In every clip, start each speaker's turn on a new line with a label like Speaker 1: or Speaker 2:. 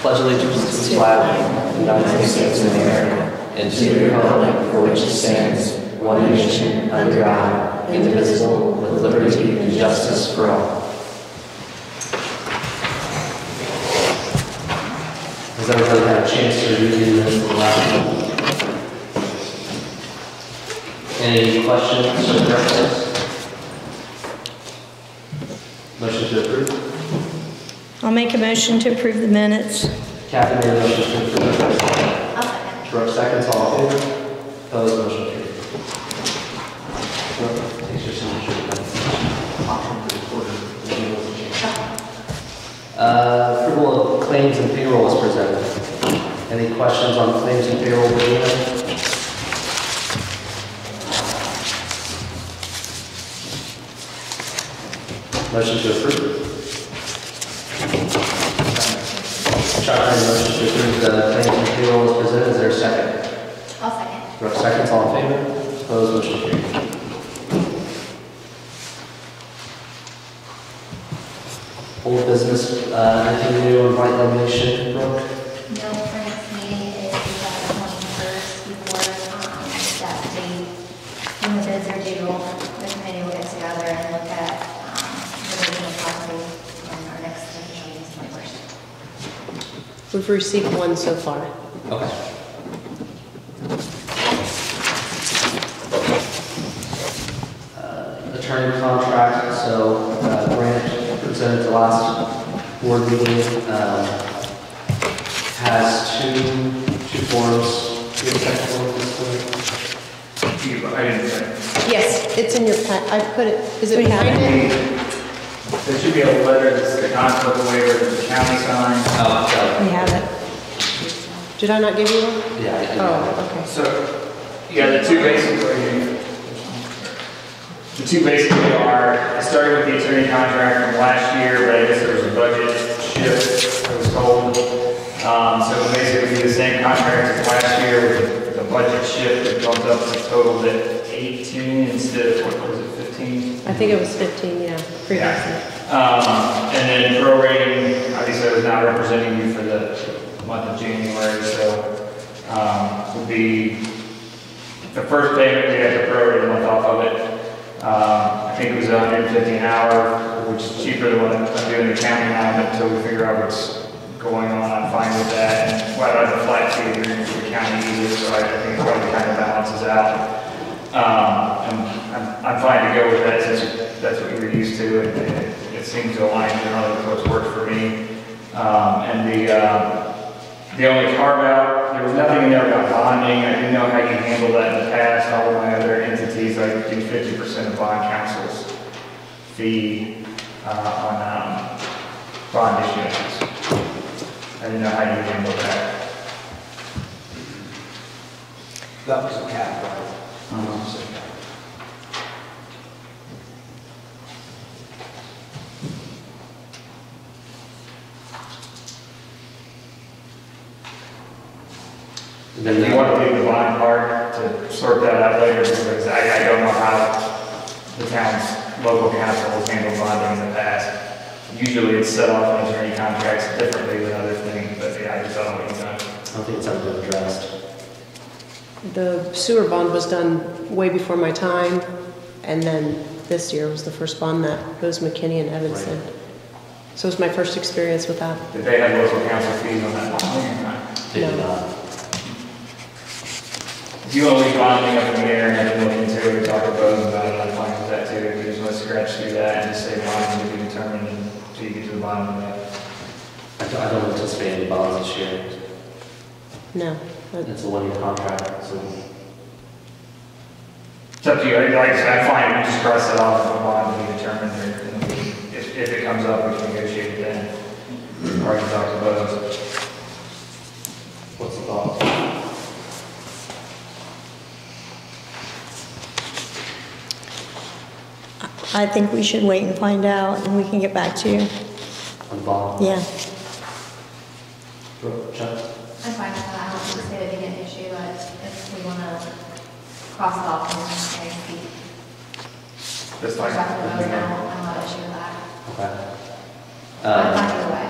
Speaker 1: pledge allegiance to the flag of the United States of America and to the republic for which it stands, one nation, under God, indivisible, with liberty and justice for all. Has everybody had a chance to review this the last one? Any questions or corrections? Motion to approve?
Speaker 2: I'll make a motion to approve the minutes.
Speaker 1: Kathy made a motion to approve.
Speaker 3: I'll second.
Speaker 1: Brooke seconds, all in favor? Opposed, motion. Uh, Approval of claims and payroll is presented. Any questions on claims and payroll, Virginia? Motion to approve. A motion to approve the claims and payroll is presented. Is there a second?
Speaker 3: I'll second.
Speaker 1: Brooke seconds, all in favor? Opposed, motion carried. Old business, uh, anything new on white lamination, Brooke?
Speaker 3: No,
Speaker 4: We've received one so far.
Speaker 1: Okay. Uh, Attorney contract, so uh, Grant presented the last board meeting, um, has two, two forms. Do you have a second form this one?
Speaker 5: I didn't say.
Speaker 4: Yes, it's in your, pa- I put it, is it
Speaker 2: We have
Speaker 4: behind it?
Speaker 5: There should be a letter that's the conflict waiver that the county signed.
Speaker 1: Oh,
Speaker 2: We have it.
Speaker 4: Did I not give you one?
Speaker 1: Yeah. I- I-
Speaker 4: Oh, okay.
Speaker 5: So, yeah, the two basically, the two basically are, I started with the attorney contract from last year, but I guess there was a budget shift that was told. Um, so it would basically be the same contract as last year with the budget shift that bumped up the total to 18 instead of, what was it, 15?
Speaker 4: I think it was 15, yeah, previously.
Speaker 5: Um, and then prorating, obviously I was not representing you for the month of January, so, um, would be the first payment, we had to prorate a month off of it. Um, I think it was hundred and fifty an hour, which is cheaper than what I'm doing in the county now, until we figure out what's going on, I'm fine with that. And well, I have a flat fee agreement the county either, so I think it probably kind of balances out. Um, and I'm, I'm fine to go with that since that's what you were used to and it, it seems to align generally with what's worked for me. Um, and the, uh, the only carve out, there was nothing in there about bonding. I didn't know how you handle that in the past. All of my other entities, I do fifty percent of bond counsel's fee, uh, on, um, bond issuances. I didn't know how you handle that.
Speaker 6: That was a cap, right?
Speaker 1: And
Speaker 5: If
Speaker 1: then
Speaker 5: you want to leave the bond part to sort that out later, because I, I don't know how the town's local counsel has handled bonding in the past. Usually it's set off in attorney contracts differently than other things, but yeah, I just don't know what you've done.
Speaker 1: I don't think it's ever been addressed.
Speaker 4: The sewer bond was done way before my time, and then this year was the first bond that Bose McKinney and Evans did. So it was my first experience with that.
Speaker 5: Did they have local counsel fees on that bonding or not?
Speaker 1: They did
Speaker 4: No.
Speaker 1: not.
Speaker 5: If you want to leave bonding up in the air and have to look into it, or talk about it, I'm fine with that too. If you just want to scratch through that and just say bonding to be determined until you get to the bottom of that.
Speaker 1: I don't- I don't anticipate any bonds this year.
Speaker 4: No. but-
Speaker 1: It's a one-year contract, so
Speaker 5: It's up to you, like I said, I'm fine, we just cross it off, the bond to be determined, or, we- if, if it comes up, we can negotiate it then. Or you talk to those.
Speaker 1: what's the thought?
Speaker 2: I think we should wait and find out, and we can get back to you.
Speaker 1: On bond?
Speaker 2: Yeah.
Speaker 1: Brooke, Chuck?
Speaker 3: I'm fine with that. I don't think it's going to an issue, but if we want to cross it off and say,
Speaker 5: Just
Speaker 3: we're
Speaker 5: like.
Speaker 3: talking about it now, I'm not issue with that.
Speaker 1: Okay. Um,
Speaker 3: fine either way.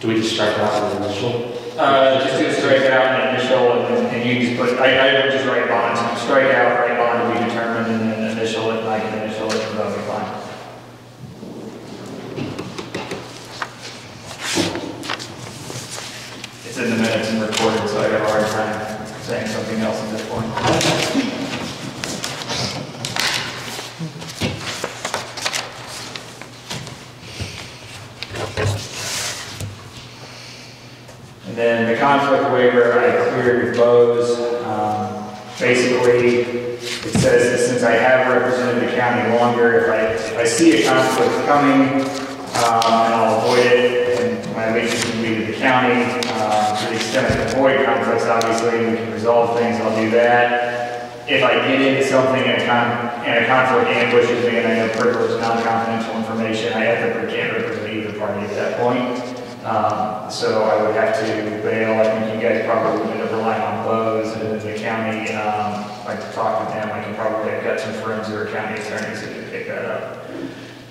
Speaker 1: Do we just strike out an initial?
Speaker 5: Uh, just do a strike out and initial, and then, and you just put, I, I would just write bond, so strike out, write bond to be determined, and then initial it, and I can initial it, and that'll be fine. In the minutes and recorded, so I have a hard time saying something else at this point. And then the conflict waiver, I cleared Bose. Um, Basically, it says that since I have represented the county longer, if I, if I see a conflict coming, um, and I'll avoid it, and my allegiance will be to the county, to avoid conflicts, obviously, we can resolve things, I'll do that. If I get into something and a con, a conflict ambushes me, and I know privileged, non-confidential information, I have to, can't represent either party at that point. Um, so I would have to bail, I think you guys probably would have relying on Bose and the county, um, I talk with them, I can probably, I've got some friends who are county attorneys who can pick that up.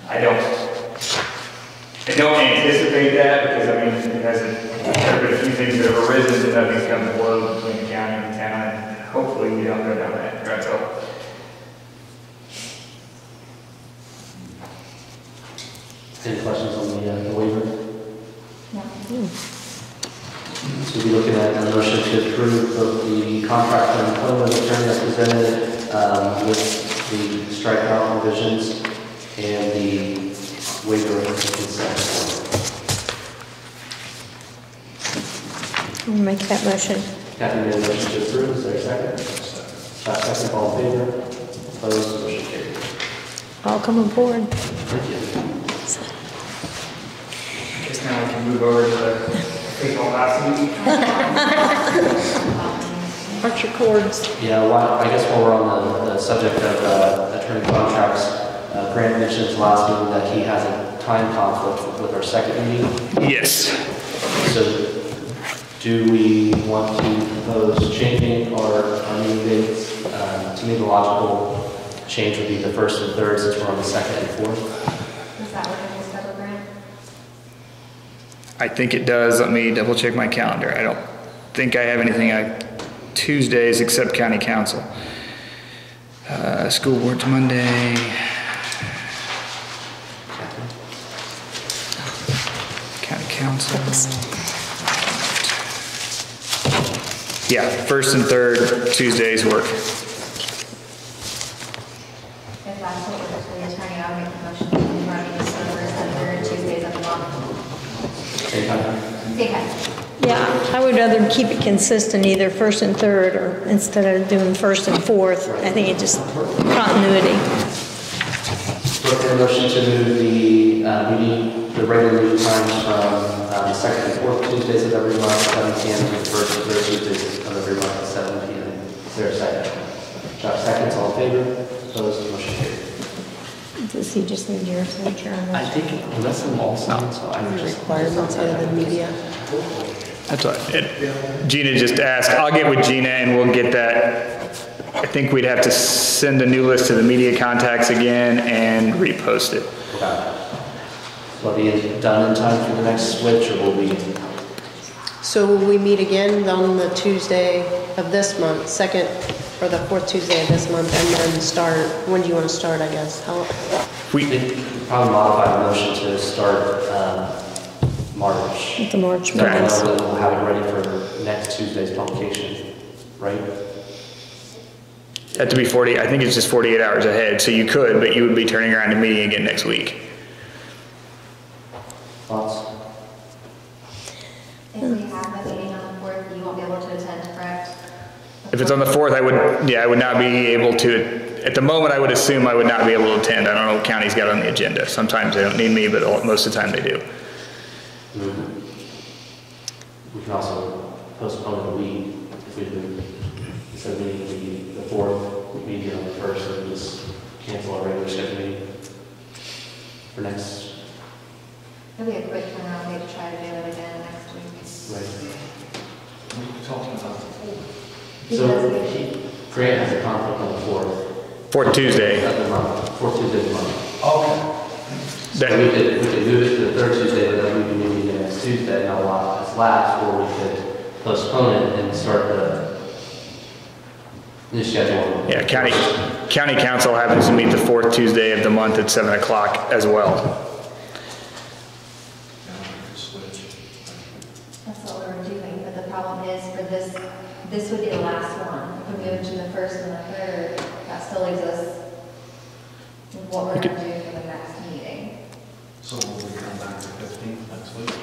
Speaker 5: I don't, I don't anticipate that because, I mean, it hasn't, there have been a few things that have arisen and nothing's come to blow between the county and the town, and hopefully we don't go down that road.
Speaker 1: Any questions on the uh, the waiver?
Speaker 3: No.
Speaker 1: So we'll be looking at a motion to approve of the contract for employment attorney as presented um, with the strikeout provisions and the waiver of consent.
Speaker 2: I'll make that motion.
Speaker 1: Kathy made a motion to approve, is there a second? Josh, second, all in favor? Opposed, motion carried.
Speaker 2: I'll come aboard.
Speaker 1: Thank you.
Speaker 5: Guess now we can move over to the fatal last meeting.
Speaker 4: your cords.
Speaker 1: Yeah, while, I guess while we're on the, the subject of uh, attorney contracts, uh, Grant mentioned last meeting that he has a time conflict with our second meeting.
Speaker 5: Yes.
Speaker 1: So do we want to propose changing our, our meeting dates? Um, To me, the logical change would be the first and third since we're on the second and fourth.
Speaker 3: Does that work with the schedule grant?
Speaker 5: I think it does. Let me double check my calendar. I don't think I have anything on Tuesdays except county council. Uh, school board's Monday. County council. Yeah, first and third Tuesdays work.
Speaker 3: If that's what works for the attorney, I would make the motion to move our meetings the third Tuesdays of the month.
Speaker 1: Same time?
Speaker 3: Same time.
Speaker 2: Yeah, I would rather keep it consistent, either first and third, or instead of doing first and fourth. I think it just continuity.
Speaker 1: Look for a motion to move the uh, meeting, the regular meeting times from um, second and fourth Tuesdays of every month, seven P M. to the first and third Tuesdays of every month, at seven P M. Is there a second? Josh seconds, all in favor? Opposed, motion carried.
Speaker 2: Does he just need your signature on
Speaker 1: I
Speaker 2: that?
Speaker 1: think, unless I'm all signed, so I would just.
Speaker 4: Requirements other than media.
Speaker 5: That's what, it- Gina just asked, I'll get with Gina and we'll get that. I think we'd have to send a new list to the media contacts again and repost it.
Speaker 1: Okay. Will be done in time for the next switch, or will we?
Speaker 4: So will we meet again on the Tuesday of this month, second, or the fourth Tuesday of this month, and then start, when do you want to start, I guess? How,
Speaker 1: We could probably modify the motion to start um, March.
Speaker 2: The March
Speaker 1: So I know
Speaker 2: meetings.
Speaker 1: that we'll have it ready for next Tuesday's publication, right?
Speaker 5: Had to be 40, I think it's just 48 hours ahead, so you could, but you would be turning around and meeting again next week.
Speaker 1: Thoughts?
Speaker 3: If we have a meeting on the fourth, you won't be able to attend, correct?
Speaker 5: If it's on the 4th, I would, yeah, I would not be able to, at the moment, I would assume I would not be able to attend. I don't know what county's got on the agenda. Sometimes they don't need me, but all- most of the time they do. Mm-hmm.
Speaker 1: We can also postpone the a week if we do, instead of meeting the, the fourth, meeting on the first, and just cancel our regular scheduled meeting for next,
Speaker 3: It'll be a quick turnaround, we to try to do it again next week.
Speaker 1: right?
Speaker 6: Talking about
Speaker 1: So he, Grant has a conflict on the fourth.
Speaker 5: Fourth Tuesday.
Speaker 1: Of the month, fourth Tuesday of the month.
Speaker 6: Okay.
Speaker 1: So we could, we could move it to the third Tuesday, but then we'd be meeting the next Tuesday, not a lot has lapsed, or we could postpone it and start the new schedule.
Speaker 5: Yeah, county, county council happens to meet the fourth Tuesday of the month at 7 o'clock as well.
Speaker 6: Switch.
Speaker 3: That's what we're doing, but the problem is for this, this would be the last one. If we move to the first and the third, that still leaves us with what we're gonna do for the next meeting.
Speaker 6: So will we come back to fifteenth next week?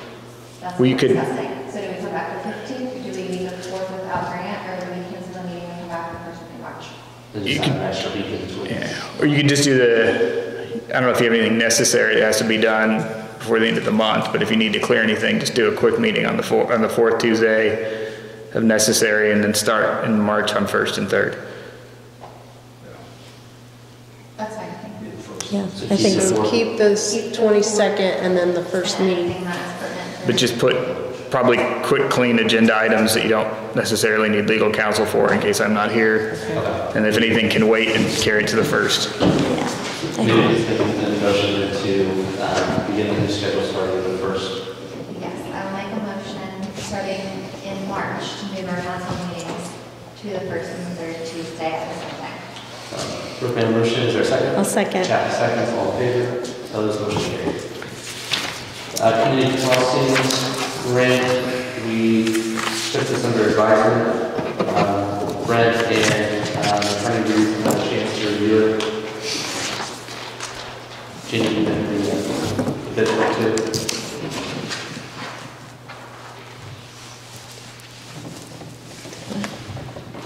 Speaker 3: That's
Speaker 5: Well, you
Speaker 3: what
Speaker 5: could-
Speaker 3: we're discussing. So do we come back to fifteenth, do we meet the fourth without grant, or do we cancel the meeting and come back the first week in March?
Speaker 1: And
Speaker 5: You
Speaker 1: just
Speaker 5: could-
Speaker 1: have an extra week in between.
Speaker 5: Yeah, Or you could just do the, I don't know if you have anything necessary that has to be done before the end of the month, but if you need to clear anything, just do a quick meeting on the fourth, on the fourth Tuesday of necessary and then start in March on first and third.
Speaker 3: That's fine, I think.
Speaker 6: Be the.
Speaker 2: Yeah,
Speaker 1: So
Speaker 2: I
Speaker 1: keep
Speaker 2: think so.
Speaker 4: So keep those 22nd and then the first
Speaker 3: And
Speaker 4: meeting.
Speaker 5: But just put probably quick, clean agenda items that you don't necessarily need legal counsel for in case I'm not here. And if anything can wait and carry it to the first.
Speaker 2: Yeah. I
Speaker 1: Maybe
Speaker 2: think-
Speaker 1: it's making the motion to um, begin the new schedule starting with the first.
Speaker 3: Yes, I will make a motion, starting in March, to move our council meetings to the first and third Tuesday at the same time.
Speaker 1: Uh, Brooke made a motion, is there a second?
Speaker 2: I'll second.
Speaker 1: Kathy seconds, all in favor? Opposed, motion carried. Uh, Community crossings, grant, we took this under advisement. Um, Brent and um, Attorney Reed had a chance to review it. Jenny, you did the uh, bid for it too.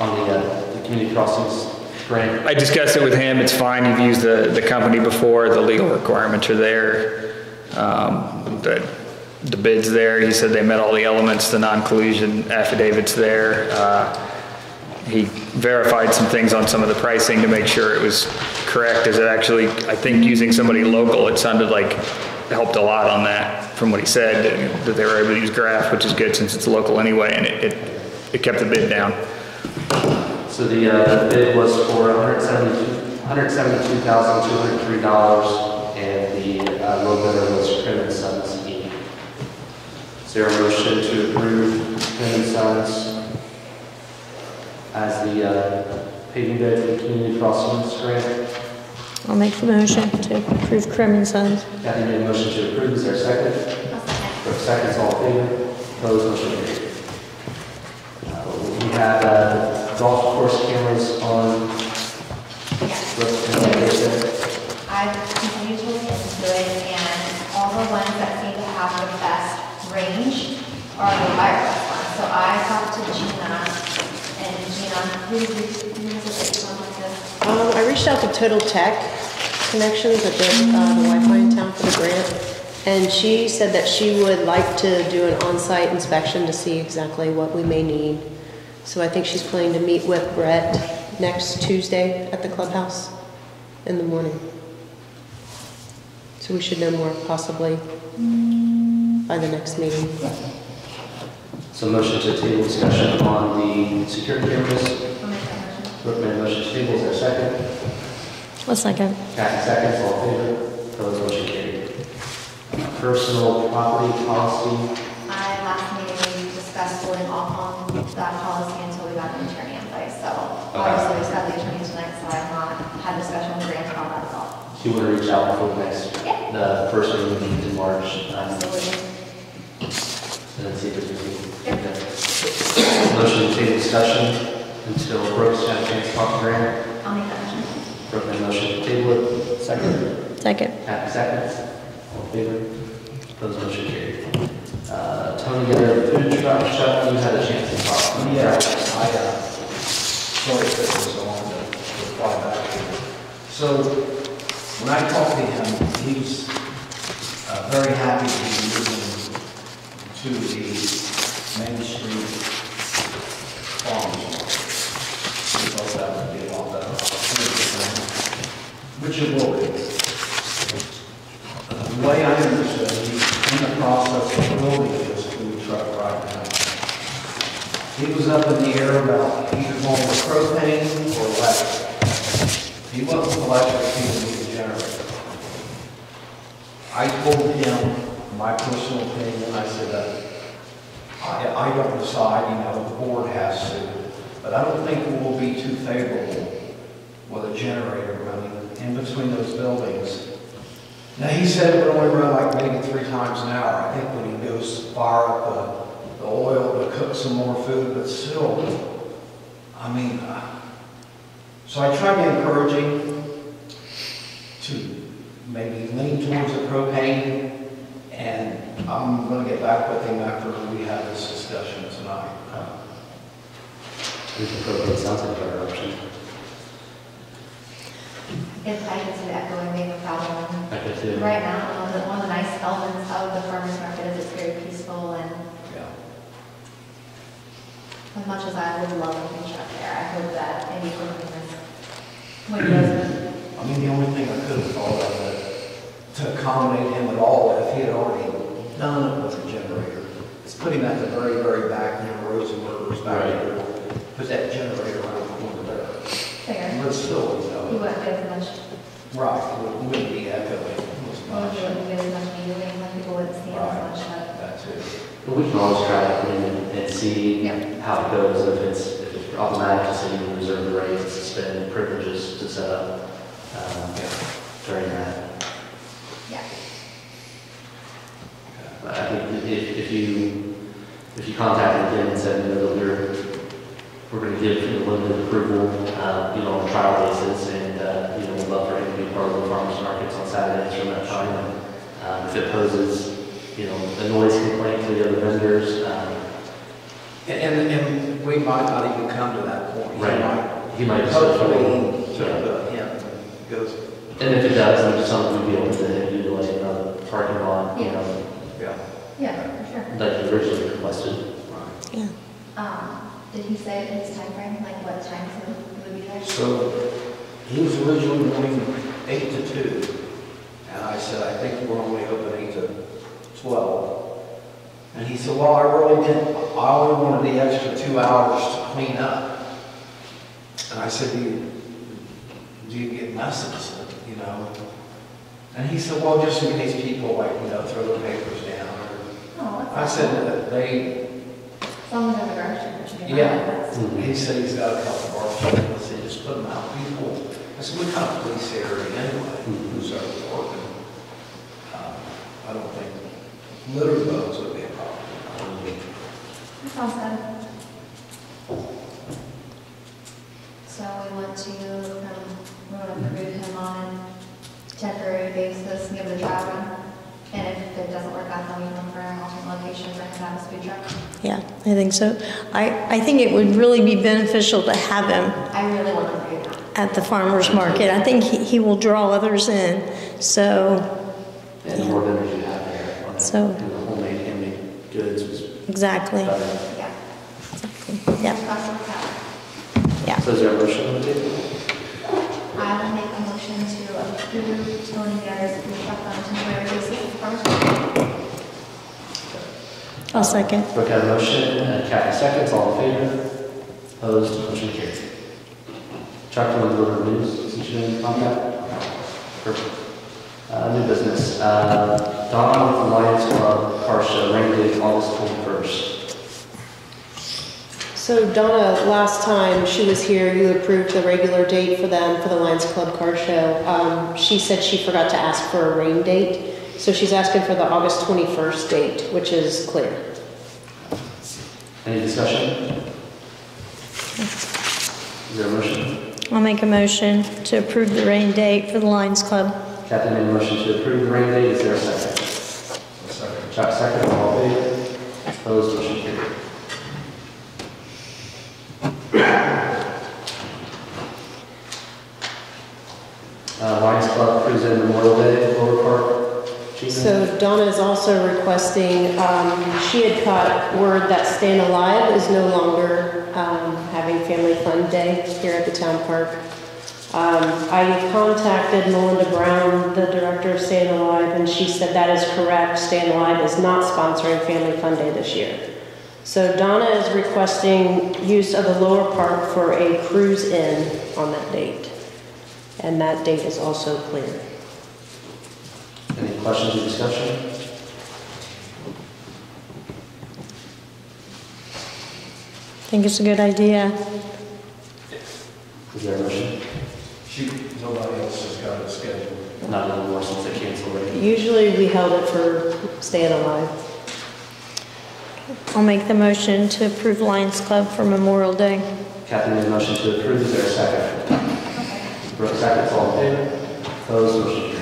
Speaker 1: On the, uh, the community crossings grant,
Speaker 5: I discussed it with him, it's fine, you've used the, the company before, the legal requirements are there. Um, the, the bid's there, he said they met all the elements, the non-collusion affidavit's there. Uh, He verified some things on some of the pricing to make sure it was correct, Is it actually, I think using somebody local, it sounded like it helped a lot on that, from what he said, that they were able to use graph, which is good since it's local anyway, and it, it, it kept the bid down.
Speaker 1: So the uh, bid was for $172 $172,203, and the uh, low bidder was Crim and Sons Inc. Is there a motion to approve Crim and Sons as the uh, paving bed for the community crossings grant?
Speaker 2: I'll make the motion to approve Crim and Sons.
Speaker 1: Kathy made a motion to approve, is there a second?
Speaker 3: I'll second.
Speaker 1: Brooke seconds, all in favor? Opposed, motion carried. Uh, We have uh, golf course cameras on
Speaker 3: Yes.
Speaker 1: Brooke and
Speaker 3: I've continued to look into it, and all the ones that seem to have the best range are the wireless ones. So I talked to Gina, and Gina, who, who is it that you want this?
Speaker 4: Um, I reached out to Total Tech Connections that did uh, the Wi-Fi in town for the grant, and she said that she would like to do an on-site inspection to see exactly what we may need. So I think she's planning to meet with Brett next Tuesday at the clubhouse in the morning. So we should know more possibly by the next meeting.
Speaker 1: So motion to table discussion on the security cameras.
Speaker 3: I'll make that motion.
Speaker 1: Brooke made a motion to table, is there a second?
Speaker 2: I'll second.
Speaker 1: Kathy seconds, all in favor? Opposed, motion carried. Personal property policy,
Speaker 3: I, last meeting, we discussed holding off on that policy until we got an attorney in place, so obviously we just got the attorney tonight, so I have not had discussion with Grant on that at all.
Speaker 1: do you want to reach out before the next,
Speaker 3: Yeah.
Speaker 1: the first meeting in March? um,
Speaker 3: Absolutely.
Speaker 1: And then see if there's anything. Motion to table discussion until Brooks has a chance to talk to Grant.
Speaker 3: I'll make that motion.
Speaker 1: Brooke made a motion to table it, second.
Speaker 2: Second.
Speaker 1: Kathy seconds, all in favor? Opposed, motion carried. Uh, Tony, you got a food truck, Chuck, you had a chance to talk.
Speaker 6: Yeah, I, uh, sorry if it was on the reply back to you. So, when I talked to him, he's uh, very happy to be moving to the Main Street farm. He thought that would be a lot better opportunity it. Uh, The way I understood, he's in the process of building this food truck right now. He was up in the air about either going with propane or electric. He wasn't electric, he was a generator. I told him my personal opinion, I said that I, I don't decide, you know, the board has to, but I don't think it will be too favorable with a generator running in between those buildings. Now, he said it would only run like maybe three times an hour. I think when he goes to fire up the, the oil to cook some more food, but still, I mean, uh, so I try to encourage him to maybe lean towards the propane, and I'm gonna get back with him after we have this discussion tonight.
Speaker 1: We can propane sounds like a better option.
Speaker 3: If I can see that going being a problem.
Speaker 1: I could too.
Speaker 3: Right now, one of the, one of the nice elements of the farmer's market is it's very peaceful and
Speaker 6: Yeah.
Speaker 3: as much as I would love to be shut there, I hope that maybe for this windows.
Speaker 6: I mean, the only thing I could have thought of that, to accommodate him at all, if he had already done it with a generator, is put him at the very, very back near Rosenberg's back
Speaker 1: Right.
Speaker 6: there. Put that generator around the corner there.
Speaker 3: Fair.
Speaker 6: But still, you
Speaker 3: You
Speaker 6: know,
Speaker 3: wouldn't get as much,
Speaker 6: right, it wouldn't be echoing as
Speaker 3: you
Speaker 6: much.
Speaker 3: wouldn't get as much metering, like people wouldn't see it as much, but
Speaker 6: That too.
Speaker 1: But we can always try to and- and see
Speaker 3: Yeah.
Speaker 1: how it goes, if it's, if it's automatic, to say you reserve the right to suspend privileges to set up um, during that.
Speaker 3: yeah.
Speaker 1: But I think if, if you, if you contact them and said, you know, that we're, we're gonna give you a limited approval, uh, you know, on a trial basis, and, uh, you know, we'd love for him to be part of the farmers markets on Saturdays from that time. And, Um, if it poses, you know, a noise complaint to the other vendors, um,
Speaker 6: And, and, and we might not even come to that point. He
Speaker 1: Right.
Speaker 6: might-
Speaker 1: he might just.
Speaker 6: Hopefully,
Speaker 1: Yeah.
Speaker 6: sort of, uh, yeah, goes,
Speaker 1: And if it does, then it's something we'd be able to utilize another parking lot, you know,
Speaker 6: yeah.
Speaker 3: Yeah, for sure.
Speaker 1: like you originally requested.
Speaker 6: right.
Speaker 2: Yeah.
Speaker 3: Um, did he say in his time frame, like what times he would be there?
Speaker 6: So he was originally wanting eight to two, and I said, I think we're only open eight to twelve. And he said, well, I really didn't, I only wanted the extra two hours to clean up. And I said, do you, do you get messes, you know? And he said, well, just in case people like, you know, throw their papers down. or-
Speaker 3: Oh,
Speaker 6: I said, they,
Speaker 3: As long as there's a garbage, it should be fine.
Speaker 6: Yeah. He said he's got a couple of our people, I said, just put them out, people, I said, we kind of police the area anyway, who's over working. Um, I don't think litter boats would be a problem.
Speaker 3: That sounds good. So we want to, um, we want to approve him on a temporary basis, give it a try run. And if it doesn't work out, then we look for an alternate location for him to have his food truck.
Speaker 2: Yeah, I think so. I, I think it would really be beneficial to have him
Speaker 3: I really want to do that.
Speaker 2: at the farmer's market. I think he, he will draw others in, so,
Speaker 1: And the more vendors you have there. on
Speaker 2: So-
Speaker 1: you know, Homemade, handmade goods was
Speaker 2: exactly,
Speaker 1: better.
Speaker 3: Yeah.
Speaker 2: yeah,
Speaker 3: Cross it out.
Speaker 2: yeah.
Speaker 1: So is there a motion on the table?
Speaker 3: I will make a motion to approve Tony Getter's food truck on a temporary basis. Farmers market.
Speaker 2: I'll second.
Speaker 1: Brooke had a motion, uh, Kathy seconds, all in favor? Opposed, motion carried. Chuck, you want to deliver news, since you're in contact? Perfect. Uh, new business, uh, Dawn with the Lions Club car show, rain date August twenty-first.
Speaker 4: So Donna, last time she was here, you approved the regular date for them for the Lions Club Car Show. Um, she said she forgot to ask for a rain date, so she's asking for the August 21st date, which is clear.
Speaker 1: Any discussion? Is there a motion?
Speaker 2: I'll make a motion to approve the rain date for the Lions Club.
Speaker 1: Kathy made a motion to approve the rain date, is there a second?
Speaker 6: Second.
Speaker 1: Chuck seconds, all in favor? Opposed, motion carried. Uh, Lions Club Cruise In Memorial Day, Lower Park.
Speaker 4: So Donna is also requesting, um, she had caught word that Staying Alive is no longer um, having Family Fun Day here at the town park. Um, I contacted Melinda Brown, the director of Staying Alive, and she said that is correct. Staying Alive is not sponsoring Family Fun Day this year. So Donna is requesting use of the lower park for a cruise in on that date. And that date is also clear.
Speaker 1: Any questions or discussion?
Speaker 2: I think it's a good idea.
Speaker 1: Is there a motion?
Speaker 6: Nobody else has got it scheduled.
Speaker 1: Not anymore since they canceled it.
Speaker 4: Usually we held it for staying alive.
Speaker 2: I'll make the motion to approve Lions Club for Memorial Day.
Speaker 1: Kathy made a motion to approve. Is there a second? Brooke, second. All in favor? Opposed? Motion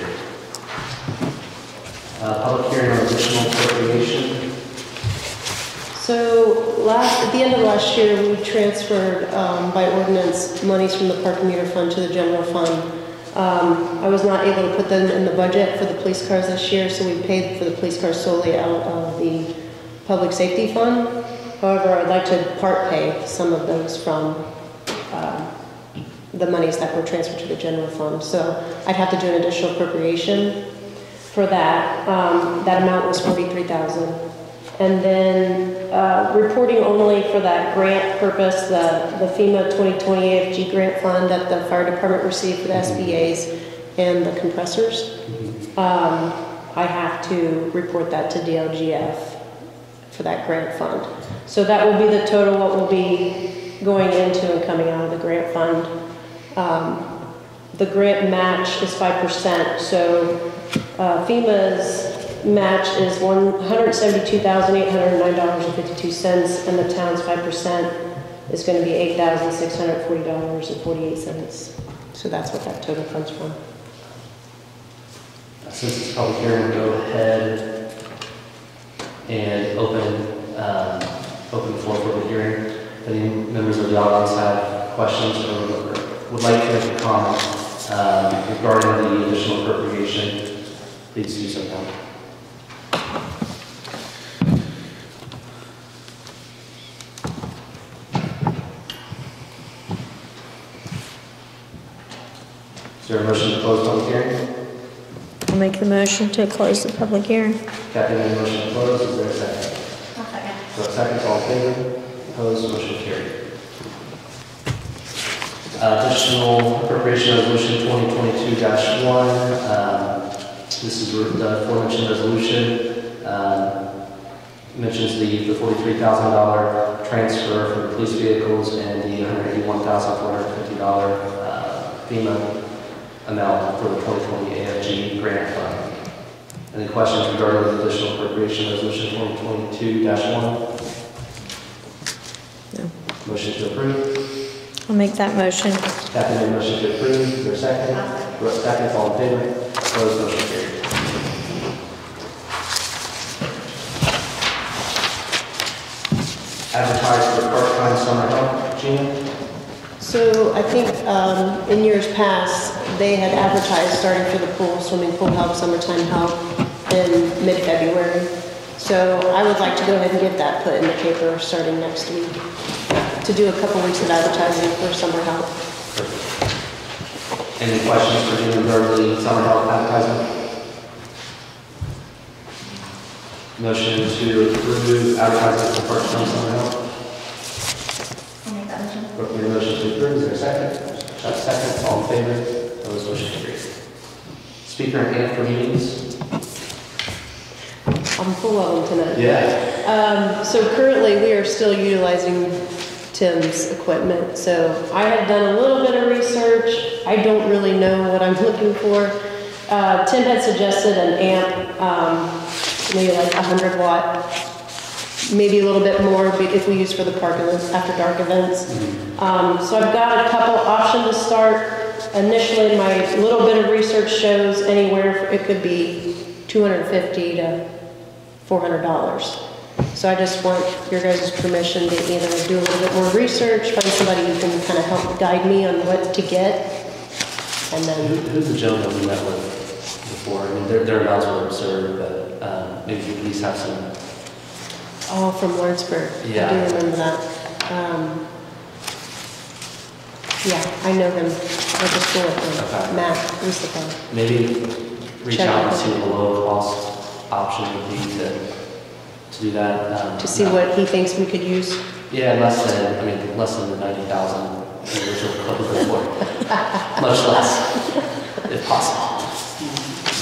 Speaker 1: uh, public hearing on additional appropriation.
Speaker 4: So last, at the end of last year, we transferred um, by ordinance monies from the park meter fund to the general fund. Um, I was not able to put them in the budget for the police cars this year, so we paid for the police cars solely out of the public safety fund. However, I'd like to part pay some of those from um, the monies that were transferred to the general fund. So I'd have to do an additional appropriation for that. Um, That amount was 43000 And then uh, reporting only for that grant purpose, the the FEMA 2020 AFG grant fund that the fire department received for the SCBA's and the compressors. Um, I have to report that to DLGF for that grant fund. So that will be the total, what will be going into and coming out of the grant fund. Um, The grant match is five percent, so uh, FEMA's match is one hundred seventy-two thousand eight hundred nine dollars and the town's five percent is be dollars and forty-eight cents. So that's what that total comes from.
Speaker 1: Since it's public hearing, go ahead and open, um, open the floor for the hearing. Any members of the audience have questions or would like to make a comment um, regarding the additional appropriation, please do so now. Is there a motion to close public hearing?
Speaker 2: I'll make the motion to close the public hearing.
Speaker 1: Kathy made a motion to close, is there a second?
Speaker 3: I'll second.
Speaker 1: So all in favor? Opposed, motion carried. Uh, Additional appropriation resolution 2022-1. um, This is the aforementioned resolution. um, Mentions the the $43,000 transfer for the police vehicles and the $181,450 uh, FEMA amount for the 2020 AFG grant fund. Any questions regarding the additional appropriation resolution 2022-1?
Speaker 2: No.
Speaker 1: Motion to approve.
Speaker 2: I'll make that motion.
Speaker 1: Kathy made motion to approve. Is there a second? Brooke seconds. All in favor? Opposed? Motion carried. Advertise for part-time summer help. Gina?
Speaker 4: So I think um, in years past, they had advertised starting for the pool, swimming pool help, summertime help in mid-February. So I would like to go ahead and get that put in the paper starting next week, to do a couple weeks of advertising for summer help.
Speaker 1: Any questions for Gina regarding the summer help advertisement? Motion to approve advertising for part-time summer help.
Speaker 3: I'll make that motion.
Speaker 1: Brooke made a motion to approve, is there a second? Chuck seconds, all in favor? Opposed, motion carried. Speaker and hand for meetings?
Speaker 4: I'm full of them tonight.
Speaker 1: Yeah.
Speaker 4: Um, so currently, we are still utilizing Tim's equipment. So I have done a little bit of research. I don't really know what I'm looking for. Uh, Tim had suggested an amp, um, maybe like a hundred watt, maybe a little bit more if we use for the park events, after dark events. Um, so I've got a couple options to start. Initially, my little bit of research shows anywhere, it could be 250 to $400. So I just want your guys' permission to either do a little bit more research, find somebody who can kind of help guide me on what to get, and then,
Speaker 1: Who's the gentleman we met with before? I mean, their, their amounts were absurd, but, um, maybe you at least have some,
Speaker 4: oh, from Lawrenceburg. I
Speaker 1: Yeah.
Speaker 4: do remember that. Um, Yeah, I know him. I to school with
Speaker 1: Okay.
Speaker 4: Matt Rusick.
Speaker 1: maybe reach
Speaker 4: Check
Speaker 1: out and see what the low cost option would be to, to do that. um,
Speaker 4: To see what he thinks we could use.
Speaker 1: Yeah, less than, I mean, less than the ninety thousand, the original quote was much less, if possible.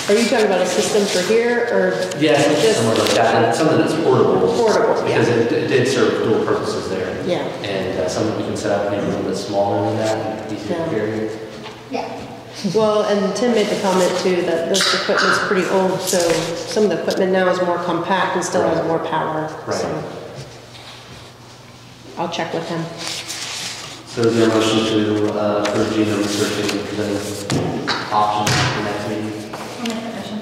Speaker 4: Are you talking about a system for here or
Speaker 1: Yeah, something
Speaker 4: Just-
Speaker 1: similar like that, and something that's portable.
Speaker 4: portable?
Speaker 1: because it it did serve dual purposes there.
Speaker 4: Yeah.
Speaker 1: And uh, some we can set up maybe a little bit smaller than that, and easier to
Speaker 4: Yeah.
Speaker 1: carry.
Speaker 3: Yeah.
Speaker 4: Well, and Tim made the comment too, that this equipment's pretty old, so some of the equipment now is more compact and still has
Speaker 1: Right.
Speaker 4: more power,
Speaker 1: Right.
Speaker 4: so. I'll check with him.
Speaker 1: So is there a motion to uh, approve Gina researching and presenting options for the next meeting?
Speaker 3: I'll make that motion.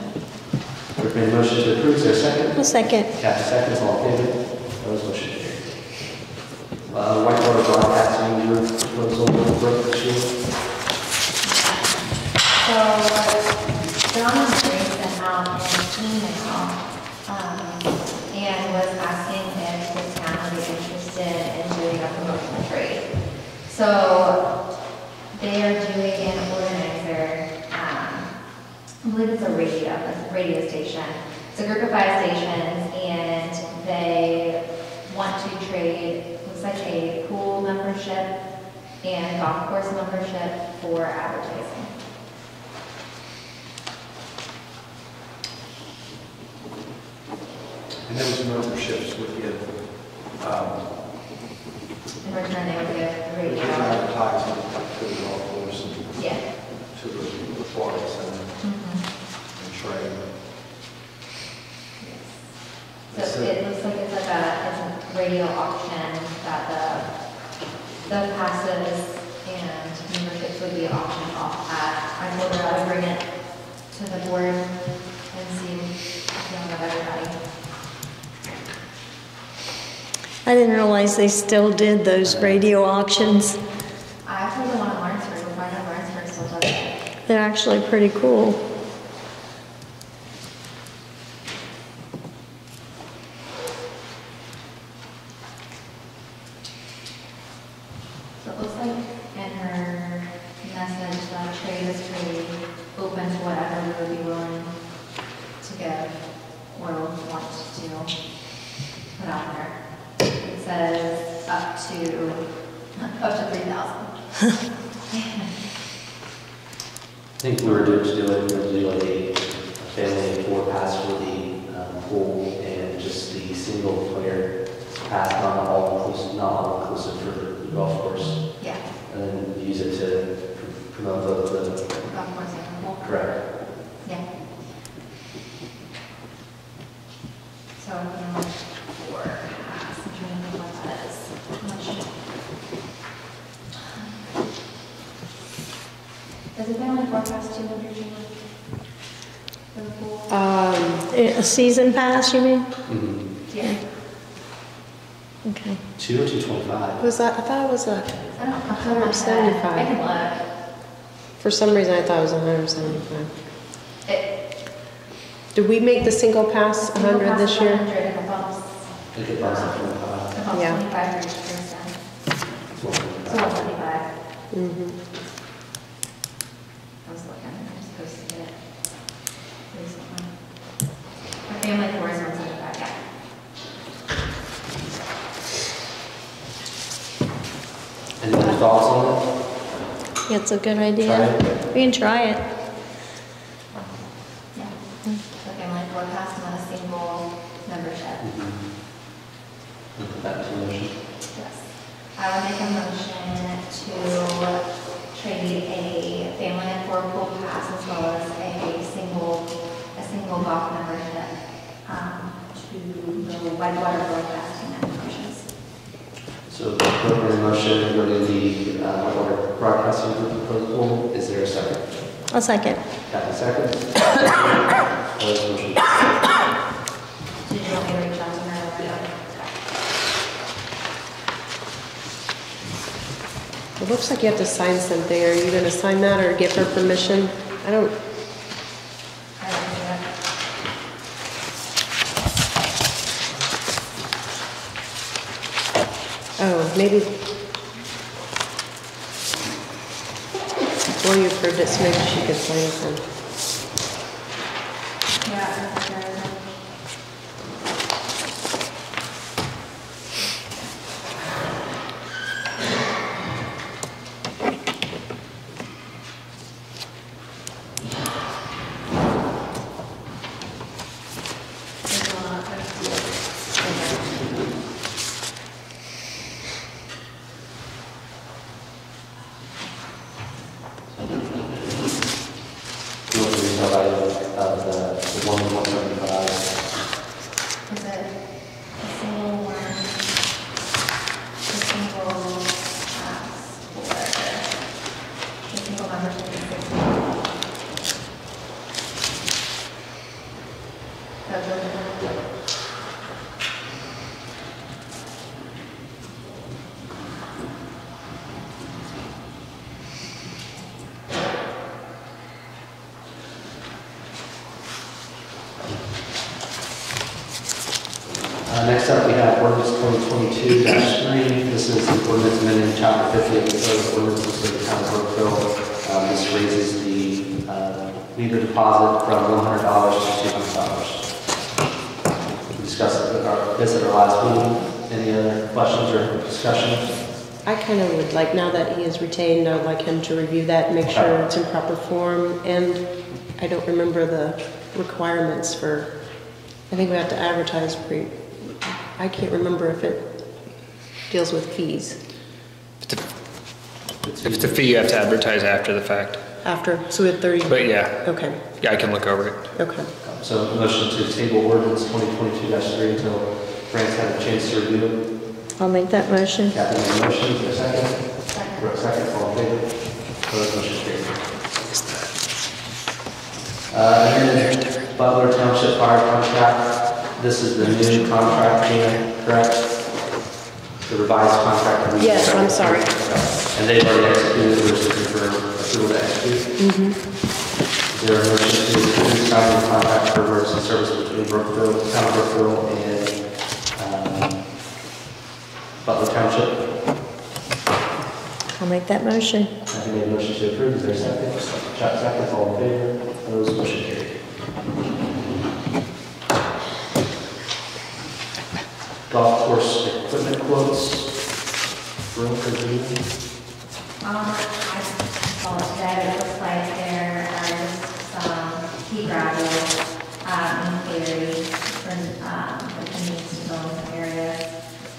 Speaker 1: Rick made a motion to approve, is there a second?
Speaker 2: A second.
Speaker 1: Kathy seconds, all in favor? Opposed, motion carried. Uh, Whitewater Broadcasting Group proposal, Brooke, Sheila?
Speaker 3: So, John Gray sent out an email, um, and was asking if the town would be interested in doing a promotional trade. So, they are doing an organizer, um, I believe it's a radio, station. It's a group of five stations, and they want to trade, looks like a pool membership and golf course membership for advertising.
Speaker 6: And those memberships would give, um,
Speaker 3: In return, they would get
Speaker 6: would
Speaker 3: radio.
Speaker 6: give advertising to the golf course and
Speaker 3: Yeah.
Speaker 6: to the aquatic center and trade.
Speaker 3: So it looks like it's like a, it's a radio auction that the, the passes and memberships would be auctioned off at. I told her I would bring it to the board and see if you know everybody.
Speaker 2: I didn't realize they still did those radio auctions.
Speaker 3: I told the one in Lawrenceburg, we'll find out Lawrenceburg still does it.
Speaker 2: They're actually pretty cool.
Speaker 3: So it looks like in her message that trade is pretty open to whatever we would be willing to give or want to put out there. It says up to, up to three thousand.
Speaker 1: I think we were doing, to do it, we were to do like a a family of four pass for the um, pool and just the single player pass, not all inclusive, not all inclusive for the golf course.
Speaker 3: Yeah,
Speaker 1: And then use it to pr- promote the, the,
Speaker 3: golf course and pool.
Speaker 1: correct.
Speaker 3: Yeah. So, you know, four, pass, I'm trying to think what that is. How much? Does it family forecast two hundred, Gina? For the pool?
Speaker 4: Um,
Speaker 2: A season pass, you mean?
Speaker 1: Mhm.
Speaker 3: Yeah.
Speaker 2: Okay.
Speaker 1: Two or two twenty-five?
Speaker 4: was that, I thought it was a,
Speaker 3: I don't, I don't know.
Speaker 4: 175.
Speaker 3: I can
Speaker 4: for some reason I thought it was hundred and seventy-five.
Speaker 3: It.
Speaker 4: Did we make the single pass hundred this year?
Speaker 3: Hundred and the bumps,
Speaker 1: I think it bumps up from five.
Speaker 3: the bumps
Speaker 4: Yeah.
Speaker 3: twenty-five for each person. So one twenty-five.
Speaker 4: Mhm.
Speaker 3: I was looking, I'm supposed to get it recently. A family four is one seventy-five, yeah.
Speaker 1: Any other thoughts on
Speaker 2: It's a good idea.
Speaker 1: Try it.
Speaker 2: We can try it.
Speaker 3: Yeah. The family forecast on a single membership.
Speaker 1: it? Mhm. We'll Put that into motion.
Speaker 3: Yes. I would make a motion to trade a family of four pool pass as well as a single, a single golf membership, um, to the Whitewater Broadcasting and Promotions.
Speaker 1: So the appropriate motion regarding the uh, Whitewater Broadcasting Group proposal, is there a second?
Speaker 2: A second.
Speaker 1: Kathy seconds. Opposed.
Speaker 3: Did you want me to reach out to her or?
Speaker 4: It looks like you have to sign something. Are you gonna sign that or give her permission? I don't,
Speaker 3: I don't do that.
Speaker 4: oh, maybe. Well, you approved it, so maybe she could sign it then.
Speaker 3: of
Speaker 1: of Um, this raises the uh, leader deposit from $100 to $200. We discussed it this at our last meeting. Any other questions or discussion?
Speaker 4: I kind of would like, now that he is retained, I would like him to review that, make sure it's in proper form, and I don't remember the requirements for, I think we have to advertise pre, I can't remember if it deals with fees.
Speaker 5: If it's a fee, you have to advertise after the fact.
Speaker 4: after, so we have 30,
Speaker 5: But yeah,
Speaker 4: okay,
Speaker 5: yeah, I can look over it.
Speaker 4: okay.
Speaker 1: So motion to table ordinance 2022-3 until Grant's had a chance to review it.
Speaker 2: I'll make that motion.
Speaker 1: Kathy made a motion, is there a second?
Speaker 3: Second.
Speaker 1: Brooke, second, all in favor? Opposed, motion carried. Uh, and then Butler Township Fire Contract, this is the new contract, Gina, correct? The revised contract. that we-
Speaker 4: Yes, I'm sorry.
Speaker 1: And they've already executed, we're just looking for approval to execute. Is there a motion to approve signing the contract for emergency service between Brookville, Town of Brookville and um, Butler Township?
Speaker 2: I'll make that motion.
Speaker 1: Kathy made a motion to approve, is there a second? Chuck seconds, all in favor? Opposed, motion carried. Golf course equipment quotes. Room for review.
Speaker 3: Um, I apologize, it looks like there are just some key gravel, um, in theory, for, um, the needs to go in some areas.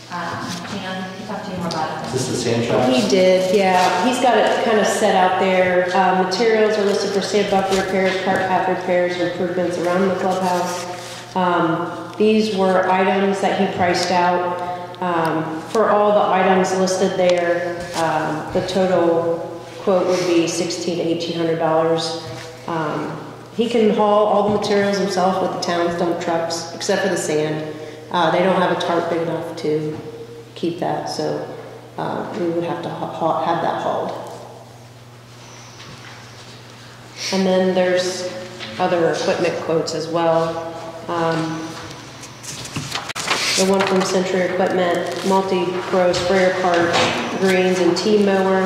Speaker 3: Um, Jan, can you talk to you more about
Speaker 1: Is this the sand traps?
Speaker 4: He did, yeah. He's got it kind of set out there. Uh, Materials are listed for sandbug repairs, cart path repairs, improvements around the clubhouse. Um, These were items that he priced out. Um, For all the items listed there, um, the total quote would be sixteen to eighteen hundred dollars. Um, He can haul all the materials himself with the town's dump trucks, except for the sand. Uh, They don't have a tarp big enough to keep that, so uh, we would have to ha- ha- have that hauled. And then there's other equipment quotes as well. Um, The one from Century Equipment, multi-pro sprayer cart, greens and tee mower.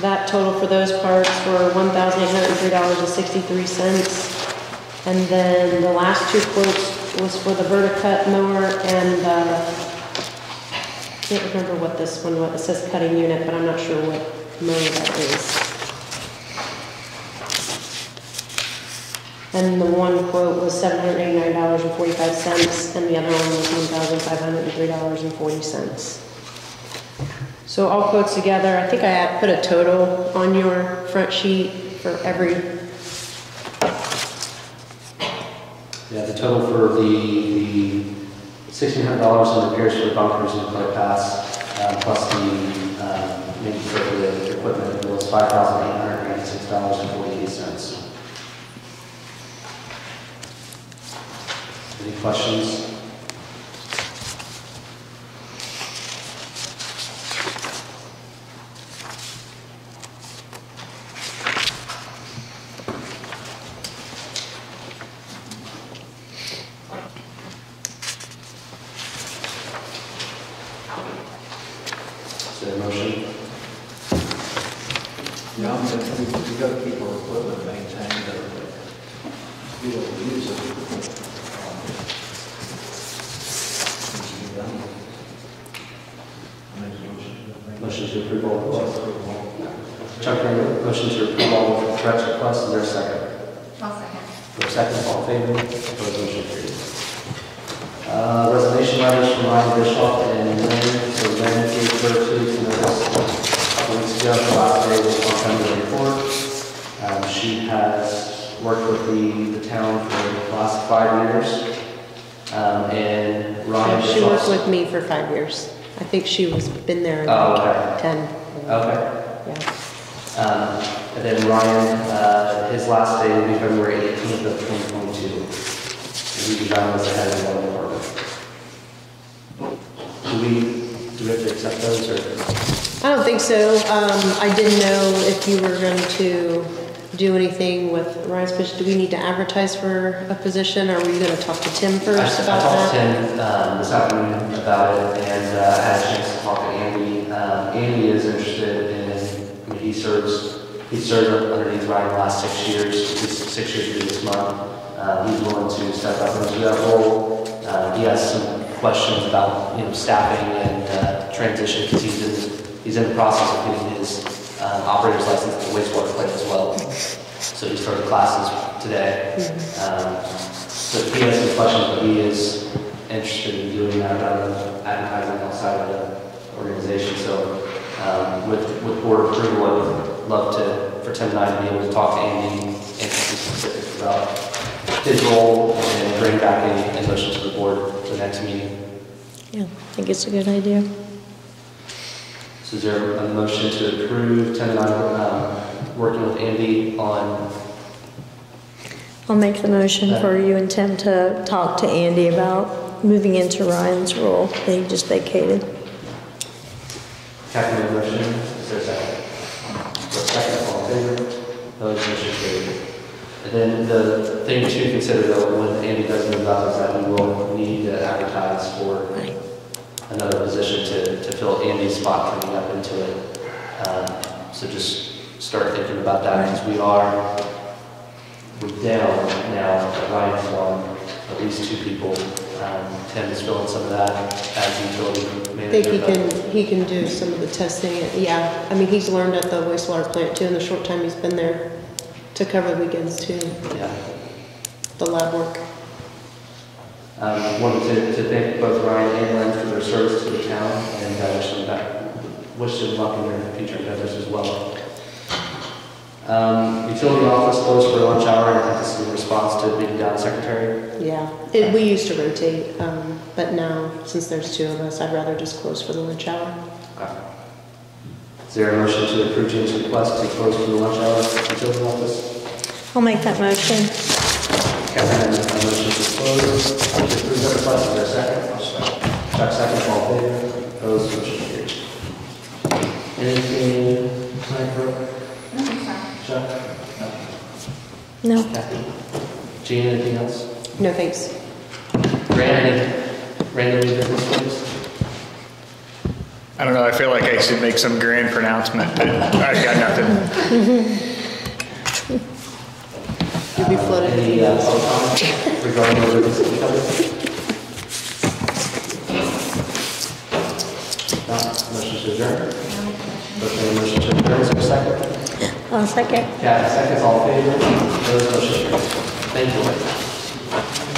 Speaker 4: That total for those parts were $1,803.63. And then the last two quotes was for the Verticut mower and uh, can't remember what this one was. It says cutting unit, but I'm not sure what mower that is. And the one quote was $789.45, and the other one was $1,503.40. So all quotes together, I think I put a total on your front sheet for every.
Speaker 1: Yeah, the total for the, the $1,600 in repairs for bunkers and Clay Pass, uh, plus the um, maintenance of the equipment was $5,896.40. questions? Is there a motion?
Speaker 6: Yeah, I mean, we, we gotta keep our equipment maintained, or we don't use it. um, needs to be done. I make a motion.
Speaker 1: Motion to approve all requests. Chuck, made a motion to approve all the threats requests, is there a second?
Speaker 3: I'll second.
Speaker 1: For a second, all in favor? Opposed, motion carried. Uh, resignation letters from Ryan Bischoff and Lynn, so Lynn gave birth to, you know, a couple weeks ago, the last day was on Sunday report. Um, she has worked with the, the town for the last five years. Um, and Ryan.
Speaker 4: She worked with me for five years. I think she was, been there
Speaker 1: Oh,
Speaker 4: like
Speaker 1: okay.
Speaker 4: 10,
Speaker 1: Okay.
Speaker 4: yeah.
Speaker 1: Um, and then Ryan, uh, his last day will be February eighteenth of twenty twenty-two. And he resigned as the head of the department. Do we, do we have to accept those or?
Speaker 4: I don't think so. Um, I didn't know if you were going to do anything with Ryan's position. Do we need to advertise for a position, or were you going to talk to Tim
Speaker 1: I
Speaker 4: first
Speaker 1: I
Speaker 4: about
Speaker 1: talked to? Tim, um, this afternoon about it and, uh, I had a chance to talk to Andy. Um, Andy is interested in, I mean, he serves, he served underneath Ryan the last six years, six years this month. Uh, he's willing to step up into that role. Uh, he has some questions about, you know, staffing and, uh, transition, because he's in, he's in the process of getting his, um, operator's license at the wastewater plant as well. So he started classes today. Um, so he has some questions, but he is interested in doing that rather than advertising outside of the organization. So um, with, with board approval, I would love to, for Tim and I to be able to talk to Andy and be specific about his role and bring back any, any motion to the board for the next meeting.
Speaker 2: Yeah, I think it's a good idea.
Speaker 1: So is there a motion to approve Tim and I um, working with Andy on
Speaker 2: I'll make the motion for you and Tim to talk to Andy about moving into Ryan's role that he just vacated.
Speaker 1: Made motion, is there a second? For a second, all in favor? Those motion carried. And then the thing to consider though, when Andy does move out, is that we will need to advertise for
Speaker 2: Right.
Speaker 1: Another position to, to fill Andy's spot coming up into it. Um, So just start thinking about that, because we are, we're down now, Ryan's on at least two people. Um, Tim is filling some of that as utility
Speaker 4: I think he can, he can do some of the testing, yeah. I mean, he's learned at the wastewater plant too, in the short time he's been there, to cover the weekends too,
Speaker 1: Yeah.
Speaker 4: the lab work.
Speaker 1: Um, Wanted to, to thank both Ryan and Len for their service to the town and uh, wish them back, wish them luck in their future endeavors as well. Um, Utility office closed for lunch hour and I think this is in response to being down secretary.
Speaker 4: Yeah, it, we used to rotate, um, but now, since there's two of us, I'd rather just close for the lunch hour.
Speaker 1: Okay. Is there a motion to approve James' request to close for the lunch hour at the utility office?
Speaker 2: I'll make that motion.
Speaker 1: Catherine, has a motion to close, to approve that request, is there a second? Chuck, second, all in favor? Opposed, motion carries. Anything, tonight, Brooke? Chuck?
Speaker 2: No?
Speaker 1: Kathy? Gina, anything else?
Speaker 4: No, thanks.
Speaker 1: Grant, any random new business things?
Speaker 5: I don't know, I feel like I should make some grand pronouncement, but I've got nothing.
Speaker 4: You'll be flooded.
Speaker 1: Any uh, comments regarding the business that we covered? No, motion to adjourn. Okay, motion to adjourn, is there a second?
Speaker 2: I'll second.
Speaker 1: Kathy, seconds, all in favor? Those motion carries. Thank you.